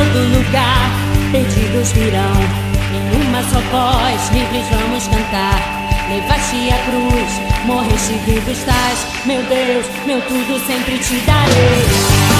todo lugar. Perdidos virão em uma só voz, livres vamos cantar. Levaste a cruz, morreste vivo estás. Meu Deus, meu tudo sempre te darei.